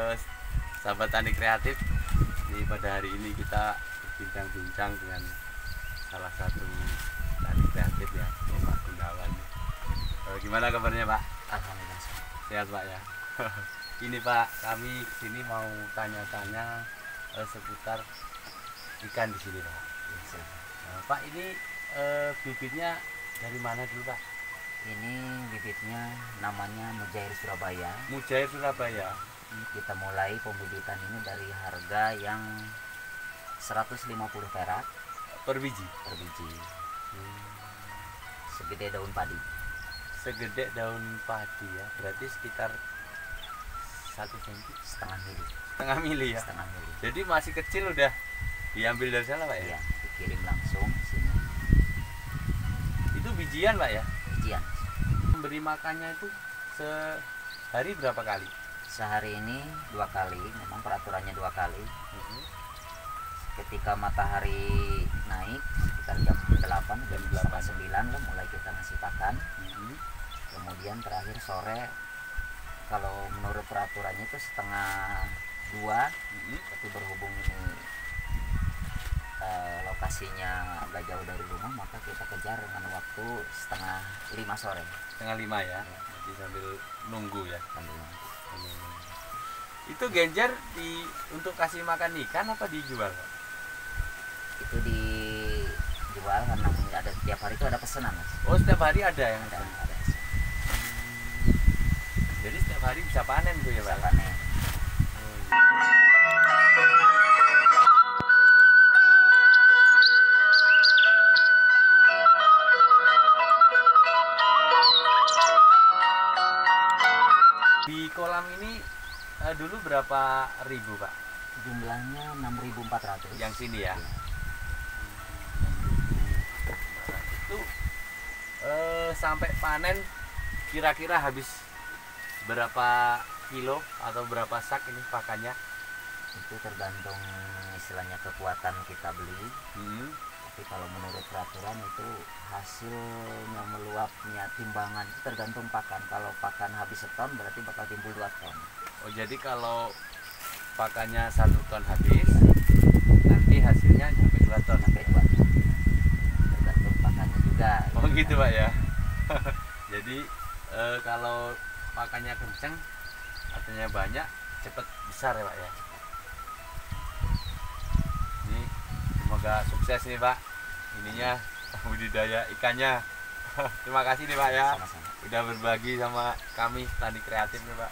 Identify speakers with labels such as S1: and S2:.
S1: eh, sahabat tani kreatif. Di pada hari ini kita bincang-bincang dengan salah satu tani kreatif ya, Pak Gunawan. Eh, gimana kabarnya Pak?
S2: Alhamdulillah.
S1: Sehat Pak ya. ini Pak, kami sini mau tanya-tanya eh, seputar ikan di sini Pak. Nah, Pak ini eh, bibitnya dari mana dulu Pak?
S2: Ini bibitnya namanya Mujair Surabaya.
S1: Mujair Surabaya.
S2: Kita mulai pembibitan ini dari harga yang 150 perak
S1: per biji.
S2: per biji. Segede daun padi.
S1: Segede daun padi ya, berarti sekitar satu senti
S2: Setengah mili.
S1: setengah mili ya.
S2: Setengah mili.
S1: Jadi masih kecil udah diambil dari sana Pak ya?
S2: Iya, dikirim langsung sini.
S1: Itu bijian Pak ya?
S2: Bijian.
S1: Memberi makannya itu sehari berapa kali?
S2: Sehari ini dua kali, memang peraturannya dua kali. Ketika matahari naik sekitar jam 8 jam 8 9 lah mulai kita ngasih pakan. Kemudian terakhir sore kalau menurut peraturannya itu setengah dua tapi berhubung ini eh, lokasinya agak jauh dari rumah maka kita kejar dengan waktu setengah lima sore
S1: Setengah lima ya. Jadi sambil nunggu ya.
S2: sambil nunggu.
S1: Itu genjer di untuk kasih makan ikan apa dijual?
S2: Itu dijual karena ada tiap hari itu ada pesanan mas.
S1: Oh setiap hari ada yang
S2: ada ada
S1: Jadi setiap hari bisa Kolam ini eh, dulu berapa ribu Pak?
S2: jumlahnya 6.400
S1: Yang sini ya? Itu eh, sampai panen kira-kira habis berapa kilo atau berapa sak ini pakannya?
S2: itu tergantung istilahnya kekuatan kita beli
S1: Hmm.
S2: Tapi kalau menurut peraturan itu hasilnya meluapnya timbangan itu tergantung pakan kalau pakan habis seton berarti bakal timbul dua ton
S1: Oh jadi kalau pakannya satu ton habis, nanti hasilnya sampai dua ton.
S2: sampai dua ton tergantung pakannya juga
S1: Oh gitu pak ya. jadi eh, kalau pakannya kenceng, artinya banyak, cepet besar ya pak ya. Ini semoga sukses nih pak ininya budidaya ikannya. Terima kasih nih pak ya.
S2: Sama
S1: udah berbagi sama kami tadi kreatif nih pak.